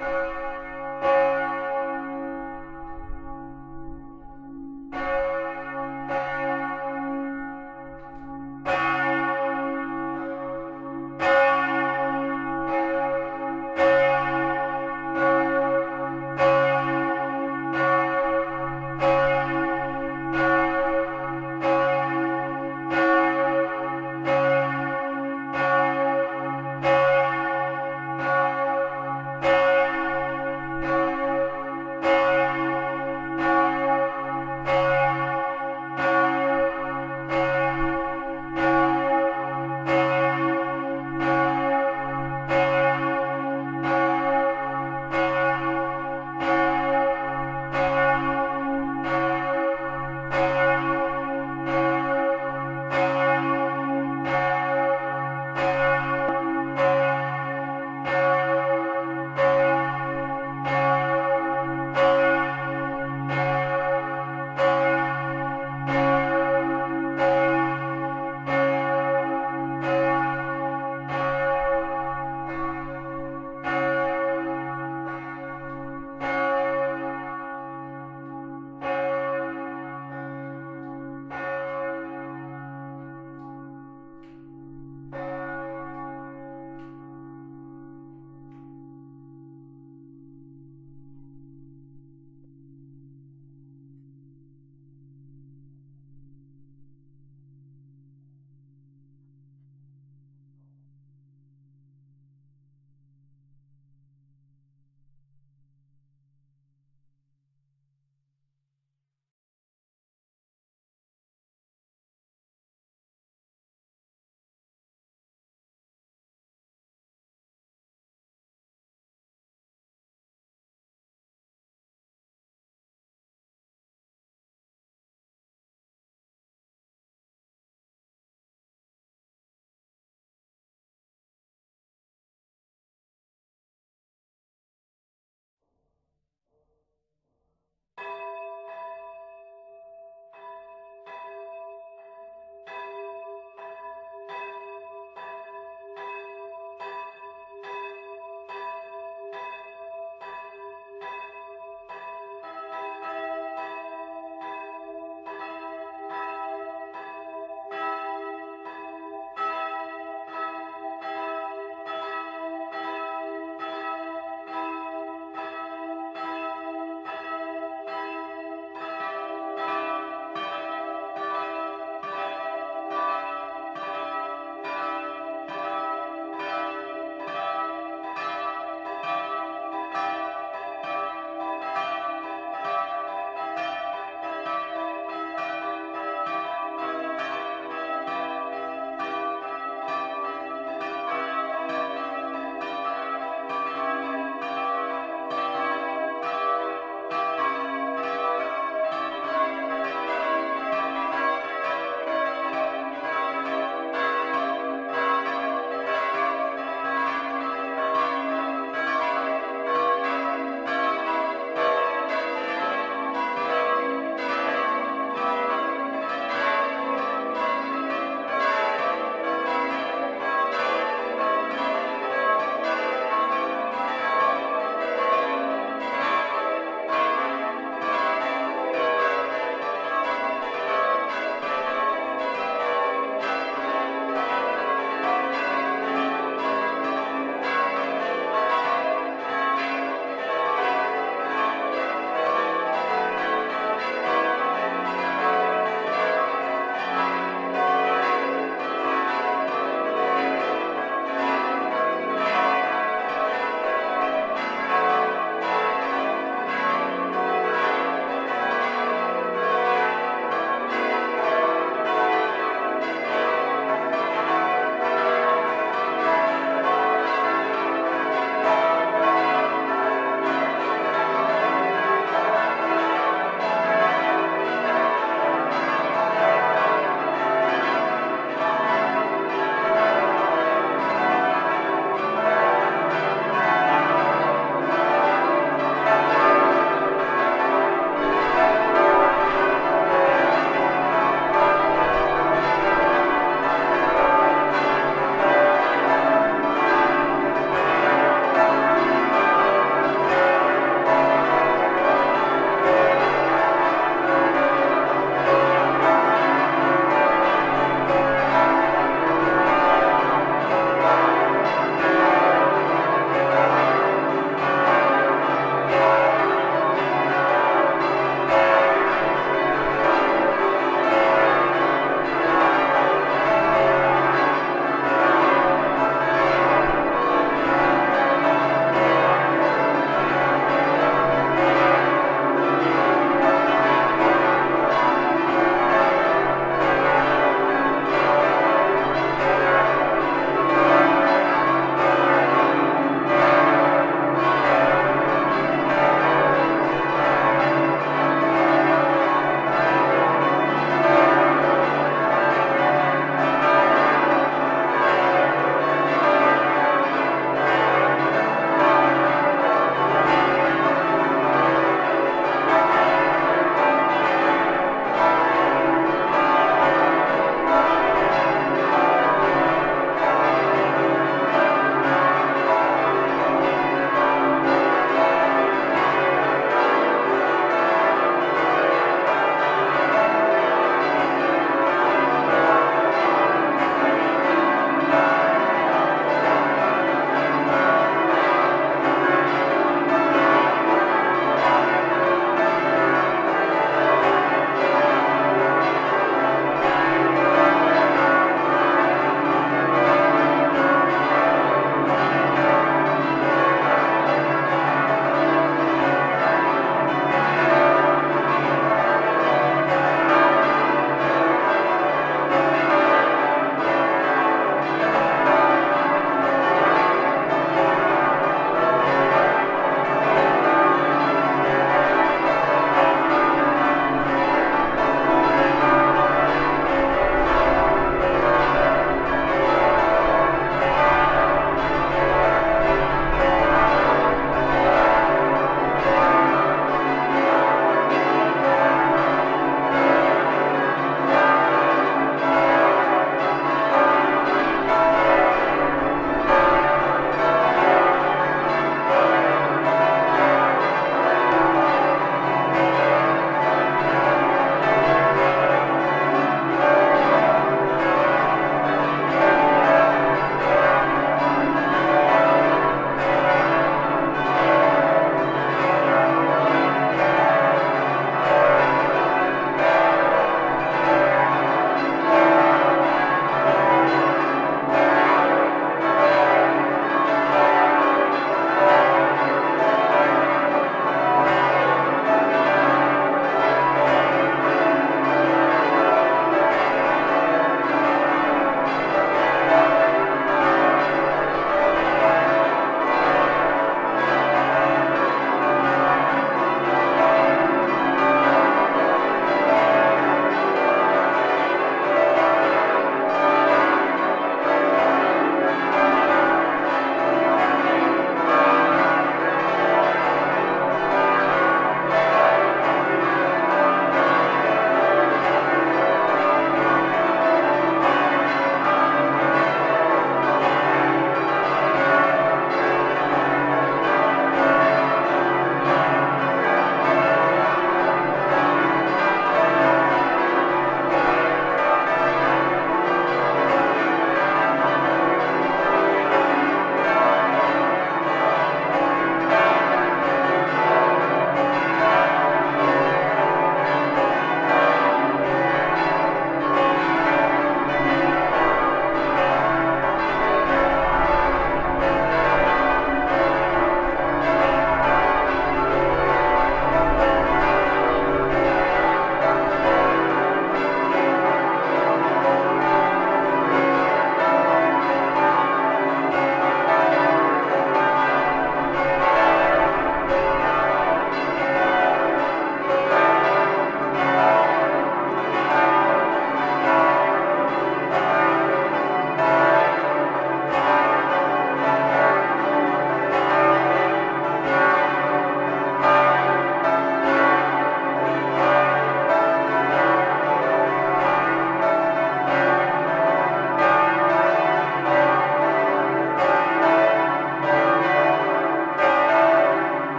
you